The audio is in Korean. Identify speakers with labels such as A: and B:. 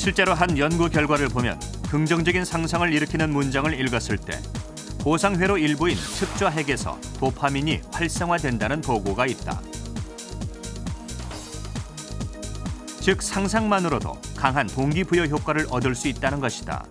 A: 실제로 한 연구 결과를 보면 긍정적인 상상을 일으키는 문장을 읽었을 때 보상회로 일부인 특좌 핵에서 도파민이 활성화된다는 보고가 있다. 즉 상상만으로도 강한 동기부여 효과를 얻을 수 있다는 것이다.